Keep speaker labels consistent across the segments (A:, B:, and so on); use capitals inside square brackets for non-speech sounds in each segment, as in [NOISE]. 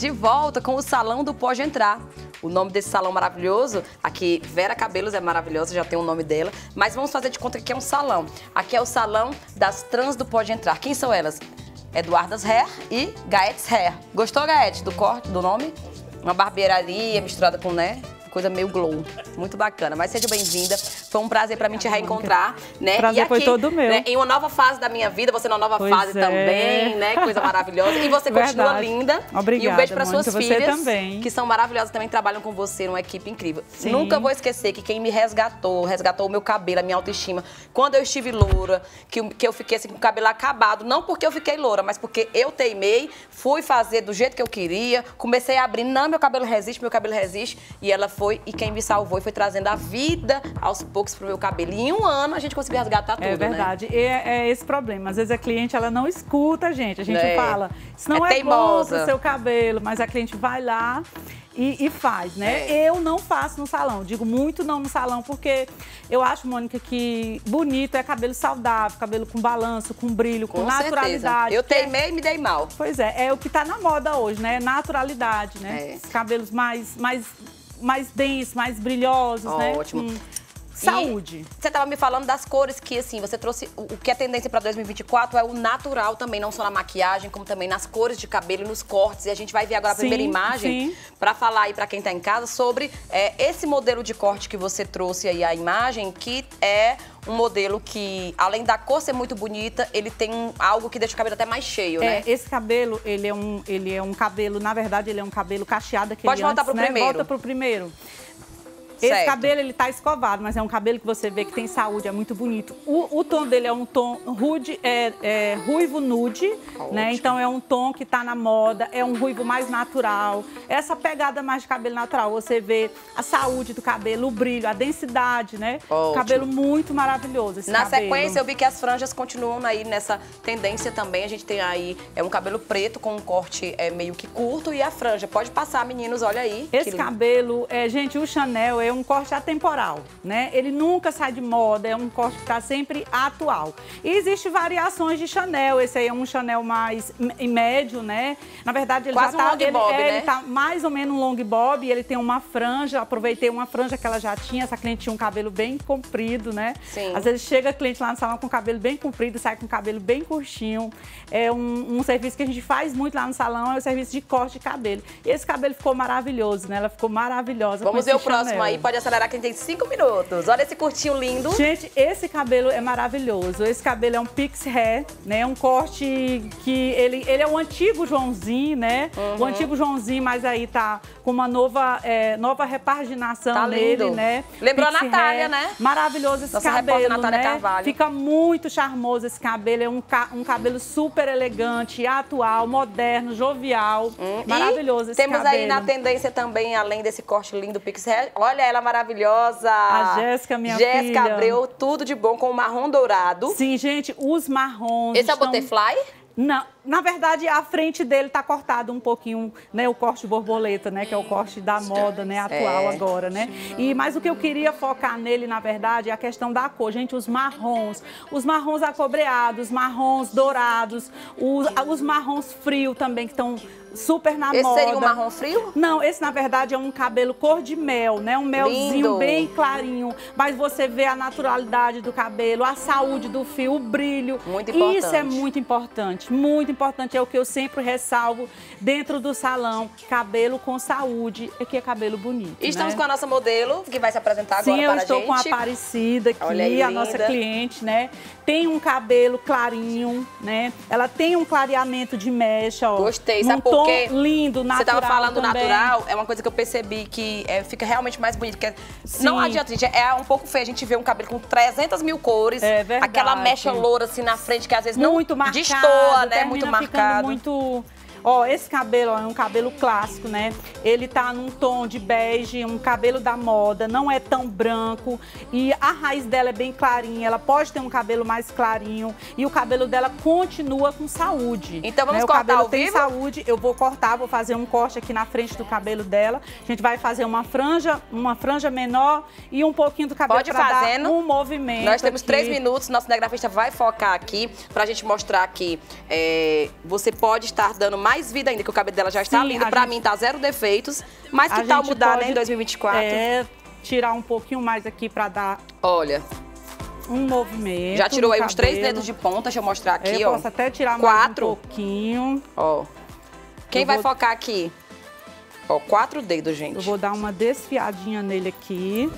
A: de volta com o Salão do Pode Entrar. O nome desse salão maravilhoso, aqui Vera Cabelos é maravilhosa, já tem o nome dela, mas vamos fazer de conta que é um salão. Aqui é o salão das trans do Pode Entrar. Quem são elas? Eduardas Hair e Gaetes Hair. Gostou, Gaetes, do corte, do nome? Uma barbearia misturada com, né? coisa meio glow. Muito bacana. Mas seja bem-vinda. Foi um prazer para mim te reencontrar, né?
B: Prazer
A: e aqui,
B: foi todo meu.
A: Né, em uma nova fase da minha vida, você numa nova
B: Pois
A: fase
B: é.
A: também, né? Coisa maravilhosa. E você continua
B: Verdade.
A: linda.
B: Obrigada,
A: E um beijo para suas filhas,
B: também.
A: que são maravilhosas, também trabalham com você, numa equipe incrível.
B: Sim.
A: Nunca vou esquecer que quem me resgatou, resgatou o meu cabelo, a minha autoestima, quando eu estive loura, que, eu- que eu fiquei assim com o cabelo acabado, não porque eu fiquei loura, mas porque eu teimei, fui fazer do jeito que eu queria, comecei a abrir, não, meu cabelo resiste, meu cabelo resiste, e ela foi, e quem me salvou e foi trazendo a vida aos poucos pro meu cabelo. E em um ano a gente conseguiu resgatar tudo,
B: É
A: né?
B: verdade. E é, é esse problema. Às vezes a cliente ela não escuta a gente. A gente
A: É.
B: fala, isso não
A: É
B: é, bom pro seu cabelo, mas a cliente vai lá e, e faz, né?
A: É.
B: Eu não faço no salão. Digo muito não no salão, porque eu acho, Mônica, que bonito é cabelo saudável, cabelo com balanço, com brilho, com,
A: Com
B: naturalidade.
A: Eu
B: é-
A: teimei e me dei mal.
B: Pois é, é o que tá na moda hoje, né? Naturalidade, né?
A: É.
B: Os cabelos mais, mais, mais densos, mais brilhosos, né?
A: Ótimo.
B: Com saúde.
A: E você estava me falando das cores que, assim, você trouxe. O que é tendência para 2024 é o natural também, não só na maquiagem, como também nas cores de cabelo e nos cortes. E a gente vai ver agora a
B: Sim,
A: primeira imagem para falar aí para quem está em casa sobre é, esse modelo de corte que você trouxe aí a imagem, que é um modelo que, além da cor ser muito bonita, ele tem um- algo que deixa o cabelo até mais cheio, né?
B: É, esse cabelo, ele é um, ele é um cabelo, na verdade, ele é um cabelo cacheado aquele
A: Pode voltar
B: antes,
A: pro
B: né?
A: primeiro.
B: Volta pro primeiro. Esse
A: Certo.
B: cabelo, ele tá escovado, mas é um cabelo que você vê que tem saúde, é muito bonito. O, o tom dele é um tom rude, é, é ruivo nude, né?
A: Ótimo.
B: Então é um tom que tá na moda, é um ruivo mais natural. Essa pegada mais de cabelo natural, você vê a saúde do cabelo, o brilho, a densidade, né?
A: Ótimo.
B: Cabelo muito maravilhoso
A: Na
B: cabelo.
A: sequência, eu vi que as franjas continuam aí nessa tendência também. A gente tem aí é um cabelo preto com um corte é, meio que curto e a franja. Pode passar, meninos, olha aí.
B: Esse cabelo, é, gente, o Chanel é um corte atemporal, né? Ele nunca sai de moda, é um corte que está sempre atual. E existem variações de Chanel, esse aí é um Chanel mais em médio, né? Na verdade, ele
A: Quase
B: já
A: um
B: tá,
A: long
B: ele,
A: bob,
B: é,
A: né?
B: ele tá mais ou menos um long bob, ele tem uma franja, aproveitei uma franja que ela já tinha, essa cliente tinha um cabelo bem comprido, né?
A: Sim.
B: Às vezes chega cliente lá no salão com cabelo bem comprido, sai com cabelo bem curtinho. É um, um serviço que a gente faz muito lá no salão, é o serviço de corte de cabelo. E esse cabelo ficou maravilhoso, né? Ela ficou maravilhosa.
A: Vamos ver o próximo
B: Chanel.
A: aí. Pode acelerar que a gente tem cinco minutos. Olha esse curtinho lindo.
B: Gente, esse cabelo é maravilhoso. Esse cabelo é um pix hair, né? Um corte que ele, ele é o antigo Joãozinho, né?
A: Uhum.
B: O antigo Joãozinho, mas aí tá com uma nova, é, nova repaginação
A: Tá
B: nele, né?
A: Lembrou a
B: Pix
A: Natália,
B: hair.
A: né?
B: Maravilhoso esse
A: Nossa
B: cabelo,
A: Natália
B: né?
A: Carvalho.
B: Fica muito charmoso esse cabelo. É um, ca- um cabelo super elegante, atual, moderno, jovial.
A: Hum,
B: Maravilhoso
A: e
B: esse
A: temos
B: cabelo.
A: aí na tendência também, além desse corte lindo Pix Hair, olha ela maravilhosa.
B: A Jéssica, minha
A: Jéssica
B: filha.
A: Abreu, tudo de bom com o marrom dourado.
B: Sim, gente, os marrons
A: Esse é o
B: estão-
A: butterfly?
B: Não, na verdade, a frente dele tá cortado um pouquinho, né? O corte borboleta, né? Que é o corte da moda, né? Atual
A: É.
B: agora, né? E, mas o que eu queria focar nele, na verdade, é a questão da cor. Gente, os marrons. Os marrons acobreados, marrons dourados, os, os marrons frios também, que estão super na
A: Esse
B: moda.
A: seria um marrom frio?
B: Não, esse na verdade é um cabelo cor de mel, né? Um melzinho
A: Lindo.
B: bem clarinho. Mas você vê a naturalidade do cabelo, a saúde do fio, o brilho.
A: Muito
B: Isso é
A: importante.
B: muito importante, muito importante. É o que eu sempre ressalvo dentro do salão. Cabelo com saúde é que é cabelo bonito.
A: E Estamos
B: né?
A: com a nossa modelo, que vai se apresentar agora
B: Sim, eu
A: para
B: estou
A: a gente.
B: com a Aparecida aqui,
A: aí,
B: a nossa cliente, né? Tem um cabelo clarinho, né? Ela tem um clareamento de mecha, ó.
A: Gostei, sabe por quê?
B: lindo,
A: Você
B: natural
A: estava falando
B: também.
A: natural, é uma coisa que eu percebi que é, fica realmente mais bonito. porque não
B: Sim.
A: adianta, gente, é um pouco feio a gente ver um cabelo com 300 mil cores,
B: É verdade.
A: aquela mecha loura assim na frente que às vezes
B: muito
A: não
B: marcado,
A: destoa, né?
B: Termina
A: Muito
B: ficando
A: marcado.
B: muito Ó, esse cabelo ó, é um cabelo clássico, né? Ele tá num tom de bege, um cabelo da moda, não é tão branco. E a raiz dela é bem clarinha, ela pode ter um cabelo mais clarinho. E o cabelo dela continua com saúde.
A: Então vamos
B: né?
A: cortar
B: O cabelo
A: ao
B: tem
A: vivo?
B: saúde, eu vou cortar, vou fazer um corte aqui na frente do cabelo dela. A gente vai fazer uma franja, uma franja menor e um pouquinho do cabelo
A: Pode
B: pra dar
A: fazendo.
B: um movimento.
A: Nós temos
B: aqui.
A: três minutos, nosso cinegrafista vai focar aqui pra gente mostrar que é, você pode estar dando mais vida ainda, que o cabelo dela já está
B: Sim,
A: lindo. Pra
B: gente-
A: mim tá zero defeitos. Mas que
B: A
A: tal mudar, né,
B: pode,
A: em 2024?
B: É, tirar um pouquinho mais aqui pra dar
A: Olha,
B: um movimento.
A: já tirou aí uns três dedos de ponta, deixa eu mostrar aqui,
B: eu
A: ó.
B: posso até tirar
A: Quatro.
B: mais um pouquinho.
A: Ó. Quem
B: Eu
A: vai
B: vou-
A: focar aqui? Ó, quatro dedos, gente.
B: Eu vou dar uma desfiadinha nele aqui.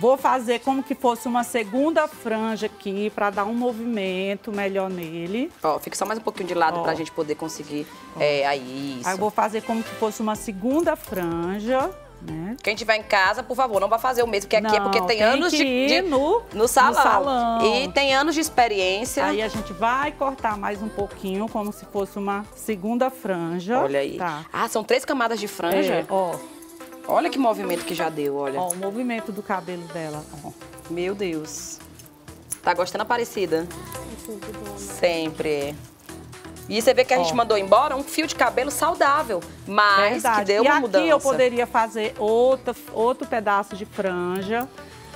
B: Vou fazer como que fosse uma segunda franja aqui pra dar um movimento melhor nele.
A: Ó, fica só mais um pouquinho de lado
B: Ó.
A: pra gente poder conseguir. É, aí, isso.
B: Aí eu vou fazer como que fosse uma segunda franja, né?
A: Quem tiver em casa, por favor, não vai fazer o mesmo, porque aqui é
B: Não,
A: porque tem,
B: tem
A: anos
B: que
A: de,
B: ir
A: de-
B: no-
A: no salão.
B: no salão.
A: E tem anos de experiência.
B: Aí a gente vai cortar mais um pouquinho, como se fosse uma segunda franja.
A: Olha aí.
B: Tá.
A: Ah, são três camadas de franja?
B: É, ó,
A: Olha que movimento que já deu, olha.
B: ó, o movimento do cabelo dela, ó.
A: Meu Deus. Tá gostando, Aparecida? Sempre. E você vê que a gente mandou embora um fio de cabelo saudável, mas
B: Verdade.
A: que deu
B: e
A: uma
B: aqui
A: mudança.
B: eu poderia fazer outra, outro pedaço de franja,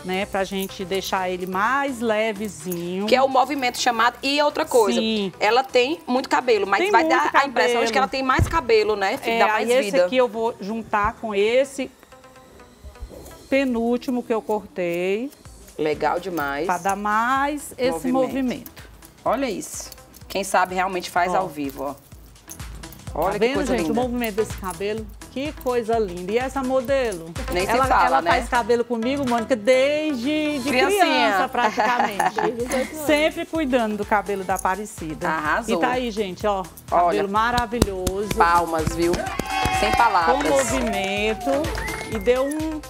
B: né? Pra gente deixar ele mais levezinho.
A: Que é o movimento chamado. E outra coisa,
B: Sim.
A: ela tem muito cabelo, mas
B: Tem
A: vai dar a impressão de
B: cabelo.
A: que ela tem mais cabelo, né?
B: É,
A: Dá mais
B: aí esse
A: vida.
B: aqui eu vou juntar com esse penúltimo que eu cortei,
A: Legal demais.
B: pra dar mais esse
A: Movimento.
B: movimento.
A: Olha isso. Quem sabe realmente faz
B: Ó.
A: ao vivo, ó. Olha
B: tá
A: que
B: vendo,
A: coisa
B: gente,
A: linda.
B: o movimento desse cabelo? Que coisa linda. E essa modelo?
A: Nem se
B: ela,
A: fala,
B: ela
A: né?
B: faz cabelo comigo, Mônica, desde de
A: Criancinha.
B: criança, praticamente. [LAUGHS] Sempre cuidando do cabelo da Aparecida.
A: Arrasou.
B: E tá aí, gente, ó.
A: Olha.
B: Cabelo maravilhoso.
A: Palmas, viu? Sem
B: Com
A: palavras.
B: movimento. E deu um,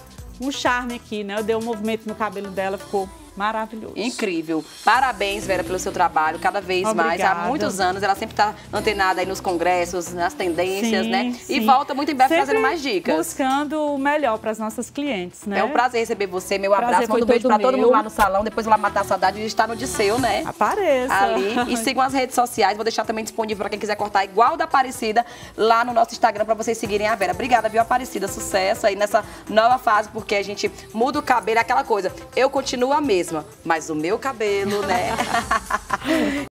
B: um charme aqui, né? Deu um movimento no cabelo dela, ficou maravilhoso.
A: Incrível. Parabéns, Vera, pelo seu trabalho. Cada vez mais, há
B: Obrigada.
A: muitos anos, ela sempre está antenada aí nos congressos, nas tendências,
B: Sim,
A: né? E
B: sim.
A: volta muito em breve
B: Sempre
A: trazendo mais dicas.
B: Buscando o melhor para as nossas clientes, né?
A: É um prazer receber você. Meu
B: Prazer
A: abraço. Manda um beijo pra todo mundo lá no salão. Depois lá matar a saudade de estar no Disseu, né?
B: Apareça.
A: Ali. E [LAUGHS] sigam as redes sociais. Vou deixar também disponível para quem quiser cortar igual da Aparecida lá no nosso Instagram para vocês seguirem a Vera. Obrigada, viu, Aparecida? Sucesso aí nessa nova fase, porque a gente muda o cabelo, é aquela coisa. Eu continuo a mesma, mas o meu cabelo, né? [LAUGHS]